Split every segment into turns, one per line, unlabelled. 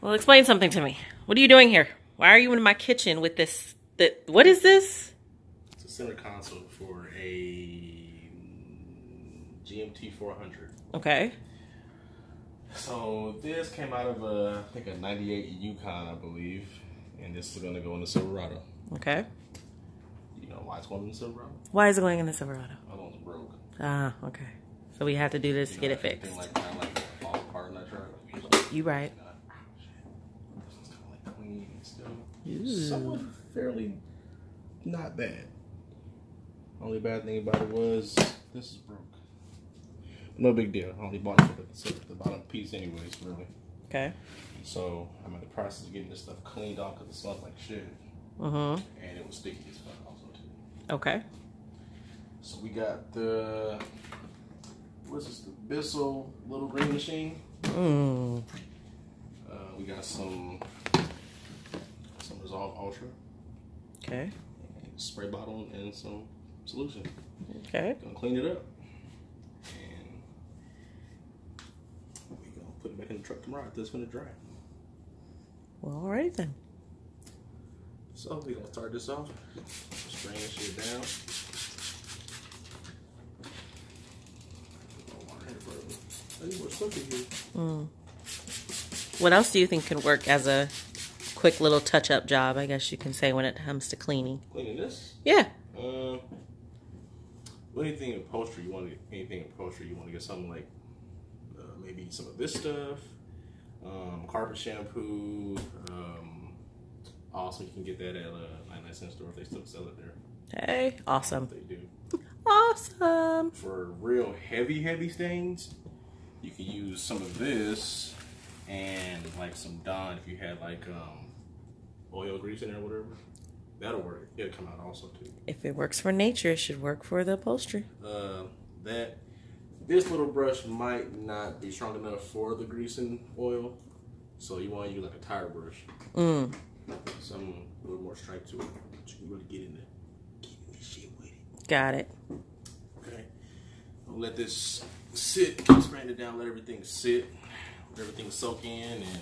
Well, explain something to me. What are you doing here? Why are you in my kitchen with this? The, what is this?
It's a center console for a GMT 400.
Okay.
So this came out of a, I think a 98 Yukon, I believe. And this is going to go in the Silverado.
Okay.
You know why it's going in the Silverado?
Why is it going in the Silverado?
My one's broke.
Ah, okay. So we have to do this to
You
get it fixed.
Like, kind of like falls apart in that truck.
You right.
This is kind of like clean and still. Somewhat fairly not bad. Only bad thing about it was this is broke. No big deal. I only bought it for the, the bottom piece anyways, really.
Okay.
So I'm in the process of getting this stuff cleaned off because it smells like shit.
Mm-hmm.
And it was sticky as fuck also too.
Okay.
So we got the what's this? The Bissell little green machine.
Mm.
Uh, we got some Resolve Ultra
Okay.
spray bottle and some solution.
Okay.
Gonna clean it up. And we gonna put it back in the truck tomorrow it's gonna dry.
Well, all right then.
So we gonna start this off. Spraying this shit down. Oh, water bro. I need more here.
Mm. What else do you think can work as a quick little touch-up job? I guess you can say when it comes to cleaning.
Cleaning this.
Yeah.
Um, anything in upholstery, you want to get anything in upholstery, you want to get something like uh, maybe some of this stuff, um, carpet shampoo. Um, also, you can get that at a 99 cent store if they still sell it there.
Hey, awesome.
They do.
Awesome.
For real heavy, heavy stains, you can use some of this and like some Dawn if you had like um, oil grease in there or whatever. That'll work. It'll come out also too.
If it works for nature, it should work for the upholstery.
uh, that this little brush might not be strong enough for the greasing oil, so you want to use like a tire brush,
Mm.
some a little more stripe to it, but you can really get in there, get in this shit with it.
Got it.
Okay, I'll let this sit, spraying it down, let everything sit, let everything soak in, and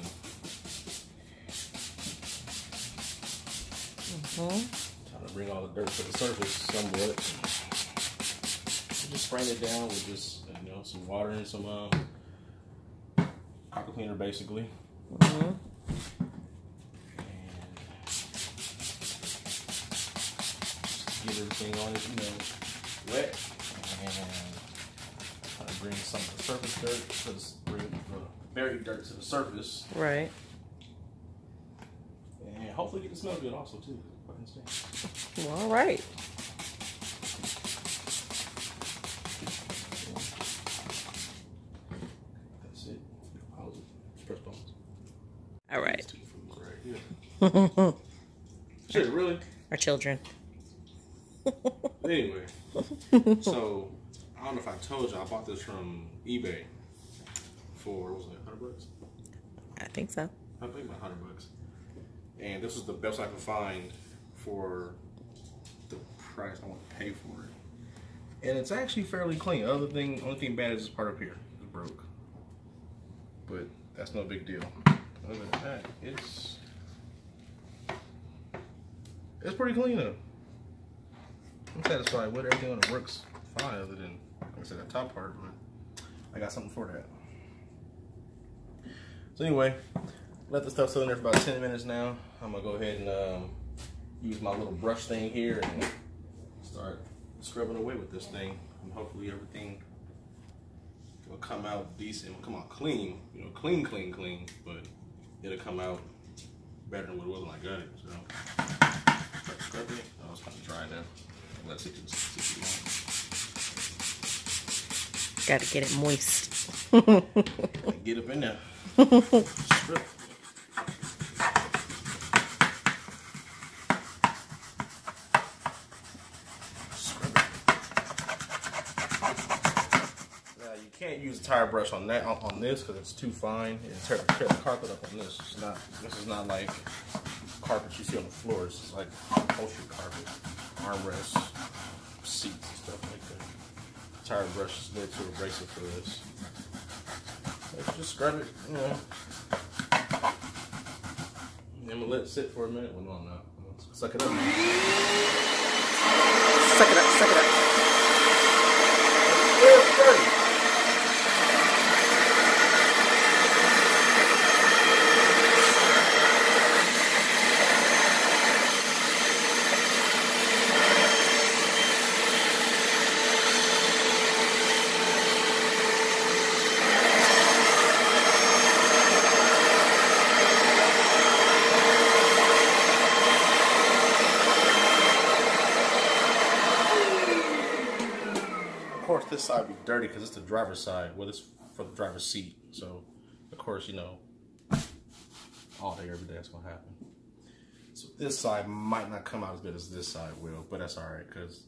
hmm
trying to bring all the dirt to the surface somewhat. Just spraying it down with just you know some water and some um, aqua cleaner basically.
hmm
get everything on it, you know, wet, and try to bring some of the surface dirt, to the, bring the buried dirt to the surface,
Right.
And hopefully get it smell good also too.
Well, all right.
That's it. Press buttons.
All right.
These two foods right. Shit, really?
Our children.
Anyway, so I don't know if I told you, I bought this from eBay for what was it, hundred bucks?
I think so.
I think about hundred bucks. And this is the best I could find for the price I want to pay for it. And it's actually fairly clean. Other thing, only thing bad is this part up here. It's broke. But that's no big deal. Other than that, it's it's pretty clean though. I'm satisfied with everything on it works fine other than like I said the top part, but I got something for that. So anyway, let the stuff sit in there for about 10 minutes now. I'm gonna go ahead and um, use my little brush thing here and start scrubbing away with this thing. And hopefully everything will come out decent, will come out clean, you know, clean, clean, clean, but it'll come out better than what it was when I got it. So, start scrubbing it. Oh, it's kind of dry now. Let's sit to sit too
Got to get it moist.
Get up in there. Scrub. Scrub it. Now you can't use a tire brush on that on, this because it's too fine. It tear, tear the carpet up on this. It's not. This is not like carpet you see on the floors. It's like upholstery carpet, armrests, seats, and stuff like that. Tire brush is there too abrasive for this. Let's just scrub it, you know. And we let it sit for a minute. Well, no, I'm not. I'm Suck it up.
Suck it up, suck it up.
It's dirty. Of course, this side be dirty because it's the driver's side. Well, it's for the driver's seat. So, of course, you know, all day, every day, that's gonna happen. So this side might not come out as good as this side will, but that's all right because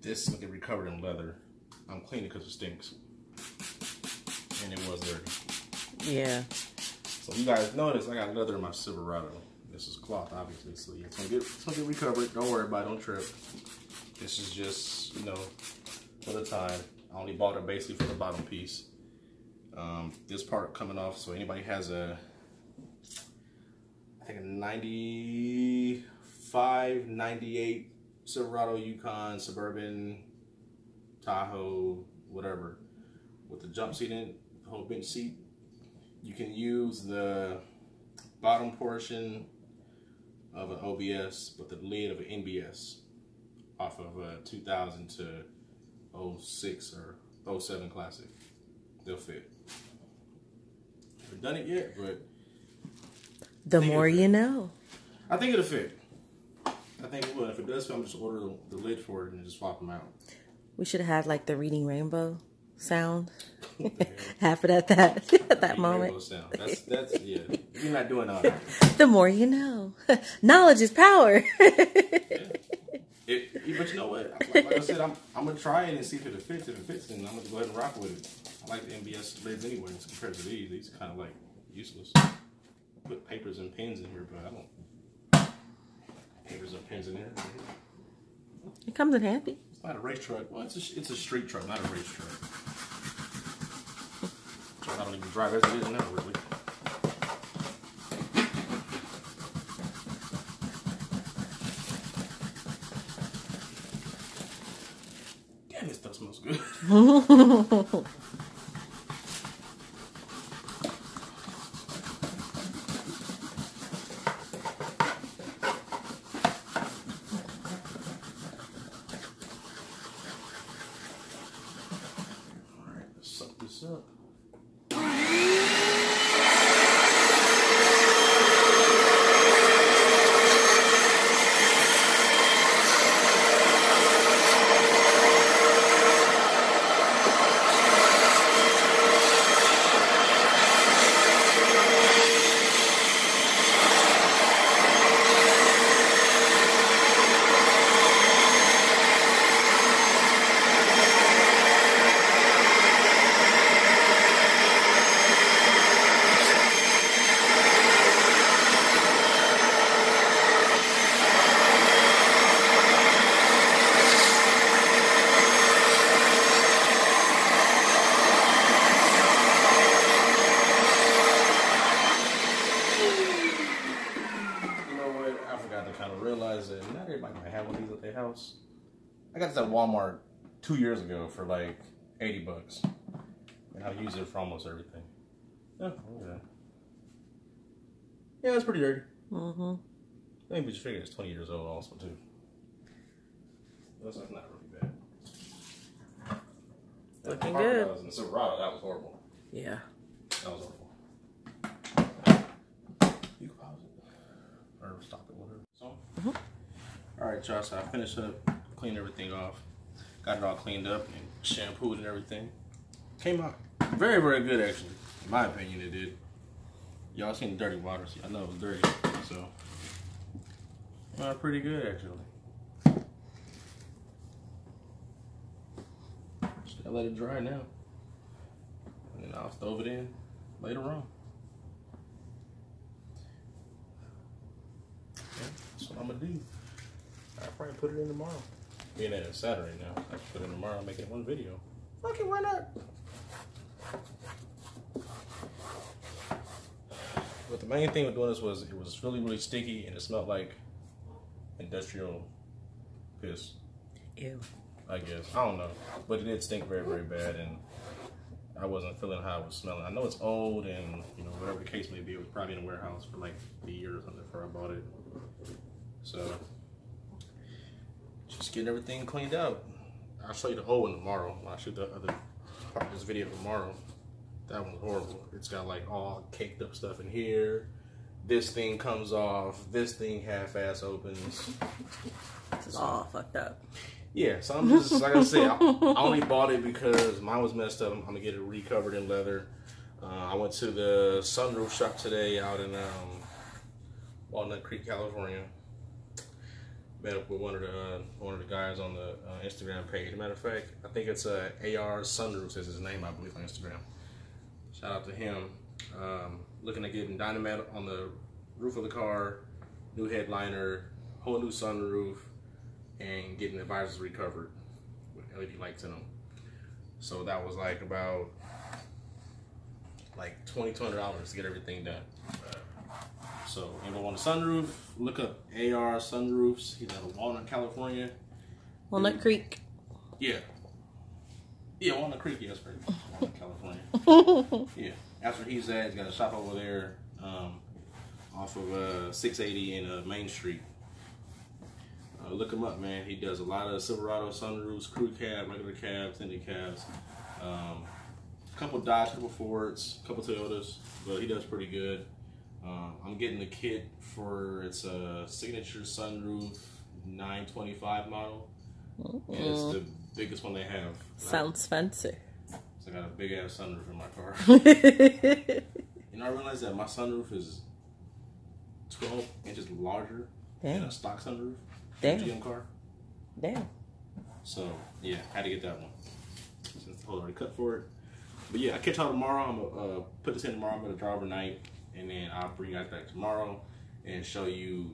this will get recovered in leather. I'm cleaning because it stinks, and it was dirty.
Yeah.
So you guys notice I got leather in my Silverado. This is cloth, obviously, so yeah, it's gonna get it's gonna get recovered. Don't worry about it. Don't trip. This is just you know for the time. I only bought it basically for the bottom piece. Um, this part coming off, so anybody has a I think a 95, 98 Silverado, Yukon, Suburban, Tahoe, whatever, with the jump seat in, the whole bench seat. You can use the bottom portion of an OBS, but the lid of an NBS of uh, a 2000 to 06 or 07 Classic. They'll fit. Haven't done it yet, but
The more you know.
I think it'll fit. I think it will. If it does fit, I'm just order the, the lid for it and just swap them out.
We should have had like the reading rainbow sound. Half it at that at that moment.
Sound. That's that's yeah. You're not doing all that.
The more you know. Knowledge is power.
It, but you know what? Like, like I said, I'm, I'm gonna try it and see if it fits. If it fits, then I'm gonna go ahead and rock with it. I like the NBS lids anyway compared to these. These kind of like useless. Put papers and pens in here, but I don't. Papers and pens in here.
it comes in handy.
It's not a race truck. Well, it's a, it's a street truck, not a race truck. So I don't even drive as it is now, really. Damn, this stuff smells good. All right, let's suck this up. You know what? I forgot to kind of realize that not everybody might have one of these at their house. I at Walmart two years ago for like 80 bucks. And I use it for almost everything. Yeah, okay. Yeah, it's pretty dirty.
Mm-hmm.
I think we just figured it's 20 years old also, too. That's that's not really bad. That
Looking
Parker
good.
that was in Silverado, that was horrible.
Yeah.
That was horrible. You can pause it. Or stop it, whatever. So, Alright, y'all, so I finished up, cleaned everything off. Got it all cleaned up and shampooed and everything. Came out very, very good, actually. In my opinion, it did. Y'all seen the dirty water, so I know it was dirty. So, uh, pretty good, actually. Just gotta let it dry now. And then I'll stove it in later on. That's what I'm gonna do. I'll probably put it in tomorrow. Being that it's Saturday now, I can put it in tomorrow and make it one video. Fuck it, why not? But the main thing with doing this was it was really really sticky and it smelled like industrial piss.
Ew.
I guess I don't know, but it did stink very very bad and. I wasn't feeling how it was smelling. I know it's old and you know whatever the case may be, it was probably in a warehouse for like a year or something before I bought it. So just getting everything cleaned out. I'll show you the old one tomorrow. I'll shoot the other part of this video tomorrow. That one's horrible. It's got like all caked up stuff in here. This thing comes off. This thing half-ass opens.
This is all fucked up.
Yeah, so I'm just like I said, I, I only bought it because mine was messed up. I'm, gonna get it recovered in leather. Uh, I went to the sunroof shop today out in um, Walnut Creek, California. Met up with one of the uh, one of the guys on the uh, Instagram page. Matter of fact, I think it's uh, AR Sunroofs is his name, I believe, on Instagram. Shout out to him. Um, looking at getting Dynamat on the roof of the car, new headliner, whole new sunroof and getting the visors recovered with LED lights in them. So that was like about like twenty two hundred dollars to get everything done. So anyone want a sunroof? Look up AR Sunroofs. He's out of Walnut, California.
Walnut Creek.
Yeah. Yeah, Walnut Creek, yes, right. Walnut, California. yeah. That's where he's at. He's got a shop over there um, off of uh, 680 in uh, Main Street. Uh, look him up, man. He does a lot of Silverado sunroofs, crew cab, regular cabs, tinted cabs. Um, a couple Dodge, couple Fords, couple Toyotas, but he does pretty good. Um, I'm getting the kit for it's a signature sunroof 925 model. And it's the biggest one they have.
Sounds fancy.
So I got a big ass sunroof in my car.
Damn.
You know, I realized that my sunroof is 12 inches larger than a stock sunroof.
Damn.
GM car.
Damn.
So yeah, had to get that one since the hole already cut for it. But yeah, I catch y'all tomorrow. I'm gonna uh, put this in tomorrow. I'm gonna drive overnight, and then I'll bring you guys back tomorrow and show you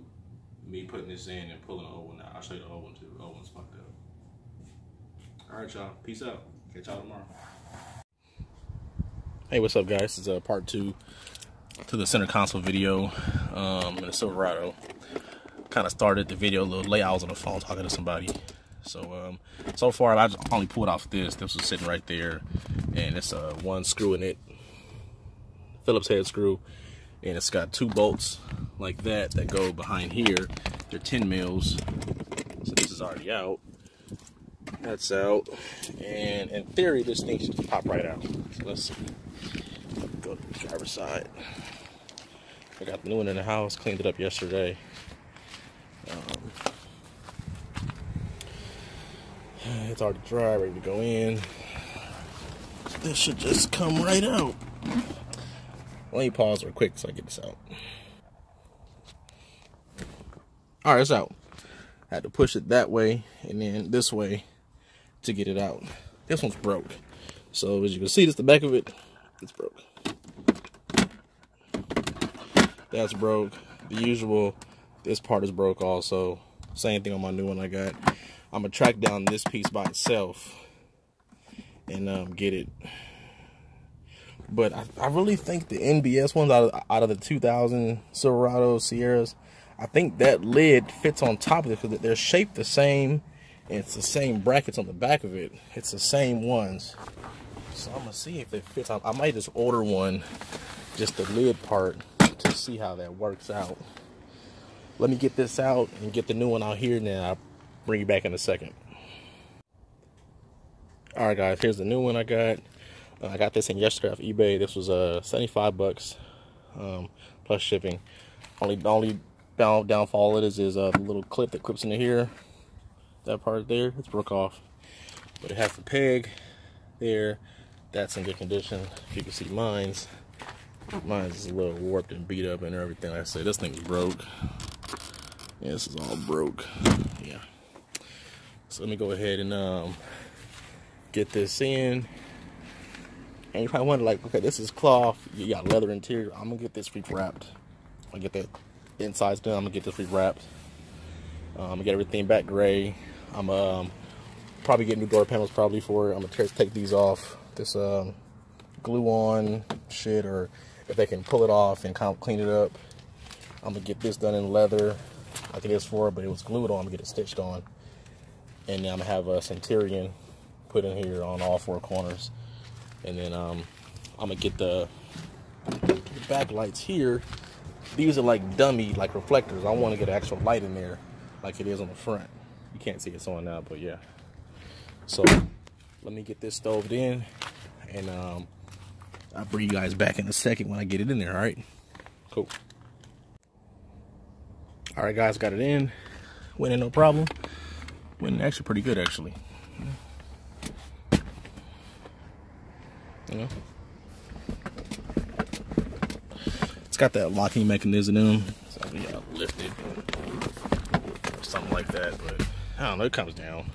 me putting this in and pulling the old one out. I'll show you the old one too. The old one's fucked up. All right, y'all. Peace out. Catch y'all tomorrow. Hey, what's up, guys? This is uh, part two to the center console video um, in the Silverado. Kind of started the video a little late. I was on the phone talking to somebody. So um, so far, I just only pulled off this. This was sitting right there, and it's uh, one screw in it, Phillips head screw, and it's got two bolts like that that go behind here. They're 10 mils. So this is already out. That's out, and in theory, this thing should pop right out. So let's see. Go to the driver's side. I got the new one in the house. Cleaned it up yesterday. Um, it's already dry, ready to go in. This should just come right out. Let me pause real quick so I get this out. All right, it's out. I had to push it that way and then this way to get it out. This one's broke. So as you can see, this the back of it. It's broke. That's broke. The usual, this part is broke also. Same thing on my new one I got. I'm gonna track down this piece by itself and um, get it. But I, I, really think the NBS ones out of, out of the 2000 Silverado Sierras, I think that lid fits on top of it because they're shaped the same. And it's the same brackets on the back of it. It's the same ones. So I'm gonna see if it fits. I, I might just order one, just the lid part, to see how that works out. Let me get this out and get the new one out here, and then I'll bring you back in a second. All right, guys, here's the new one I got. Uh, I got this in yesterday off eBay. This was uh 75 bucks um, plus shipping. Only only down, downfall it is is uh, the little clip that clips into here. That part there, it's broke off, but it has the peg there. That's in good condition. If you can see mine's, mine's a little warped and beat up and everything. Like I said, this thing's broke. Yeah, this is all broke. Yeah. So let me go ahead and um, get this in. And you probably wonder, like, okay, this is cloth. You got leather interior. I'm gonna get this re-wrapped. Gonna get that insides done. I'm gonna get this re-wrapped. Um, get everything back gray. I'm um, probably get new door panels probably for it. I'm gonna take these off. This um, glue on shit or if they can pull it off and kind of clean it up. I'm gonna get this done in leather, like it is for, it, but it was glued on. I'm gonna get it stitched on, and then I'm gonna have a Centurion put in here on all four corners, and then um, I'm gonna get the, the back lights here. These are like dummy, like reflectors. I want to get an actual light in there, like it is on the front. You can't see it's on now, but yeah. So let me get this stoved in, and um, I'll bring you guys back in a second when I get it in there. All right, cool. All right, guys, got it in. Went in no problem. Went in actually pretty good, actually. You know, it's got that locking mechanism in. So we got lifted or something like that, but I don't know. It comes down.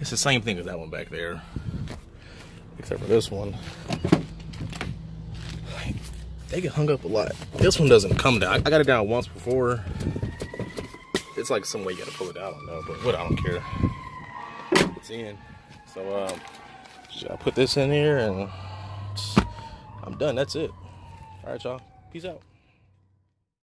It's the same thing as that one back there, except for this one. They get hung up a lot. This one doesn't come down. I got it down once before. It's like some way you gotta pull it out. I don't know, but what I don't care. It's in. So um, should I put this in here and I'm done. That's it. All right, y'all. Peace out.